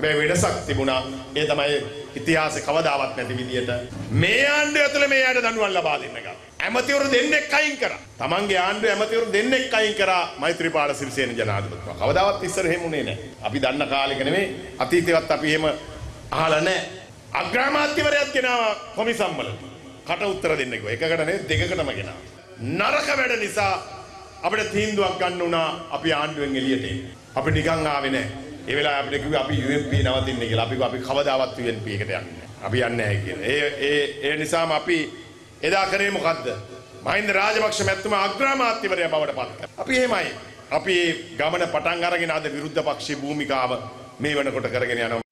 හැබැයි වෙනසක් තිබුණා. ඒ තමයි ඉතිහාසෙ කවදාවත් නැති විදියට මේ ආණ්ඩුව ඇතුළේ මේ අයට දඬුවම් ලබා දෙන්න ගත්තා. ඇමතිවරු දෙන්නෙක් අයින් කරා. තමන්ගේ ආණ්ඩුවේ ඇමතිවරු දෙන්නෙක් අයින් කරා මෛත්‍රීපාල සිරිසේන ජනාධිපතිතුමා. කවදාවත් ඉස්සර එහෙම උනේ නැහැ. අපි දන්න කාලෙක නෙමෙයි අතීතෙවත් අපි එහෙම අහලා නැහැ. අග්‍රාමාත්‍යවරයාත් ගෙනාවා කොමිසම් වලට. කට උත්තර දෙන්න කිව්වා. එකකට නෙවෙයි දෙකකටම ගෙනාවා. නරක වැඩ නිසා අපිට තීන්දුවක් ගන්න වුණා අපි ආණ්ඩුවෙන් එළියට එන්න. අපි නිකන් ආවේ නැහැ. ඒ වෙලාවේ අපිට කිව්වා අපි UNP නවතින්න කියලා. අපි කිව්වා අපි කවදාවත් UNP එකට යන්නේ නැහැ. අපි යන්නේ නැහැ කියලා. ඒ ඒ ඒ නිසාම අපි එදා කරේ මොකද්ද? මහින්ද රාජපක්ෂ මැතිතුමා අග්‍රාමාත්‍යවරයා බවට පත් කළා. අපි එහෙමයි. අපි ගමන පටන් අරගෙන අද විරුද්ධ පක්ෂයේ භූමිකාව මේ වෙනකොට කරගෙන යනවා.